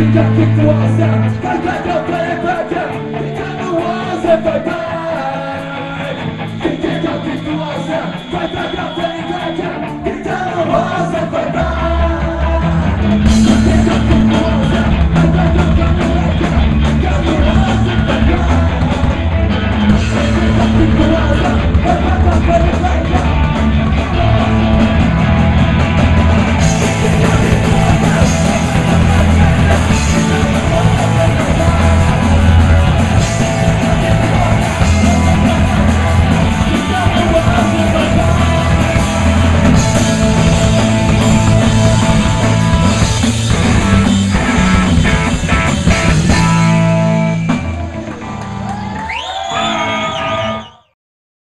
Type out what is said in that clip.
Kick, kick the walls down, fight back up, play it back yet Kick down the walls and I.